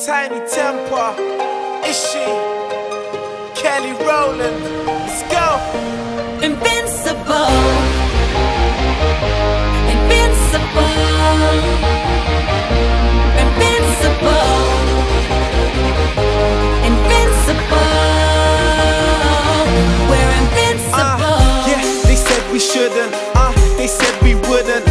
Tinie Tempah, Ishi, Kelly Rowland, let's go! Invincible, invincible, invincible, invincible, we're invincible. Uh, yeah, they said we shouldn't, uh, they said we wouldn't.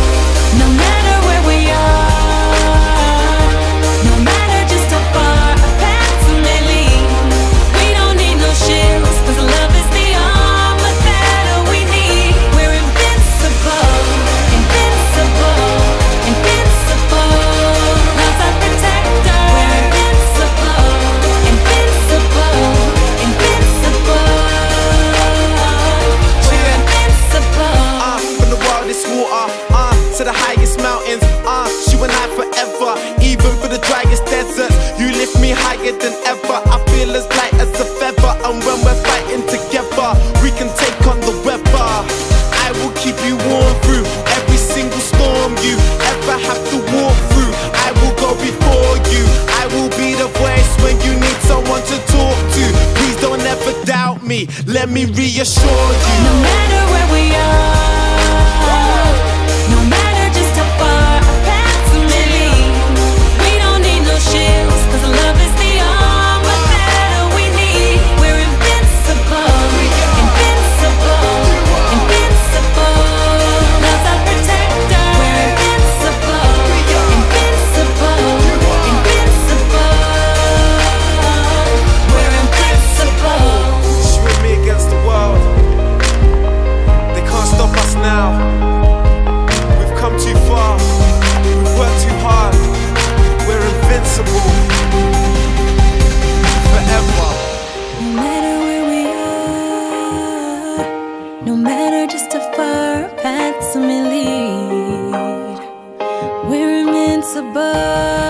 Thank you me. Let me reassure you. No matter where we are. above.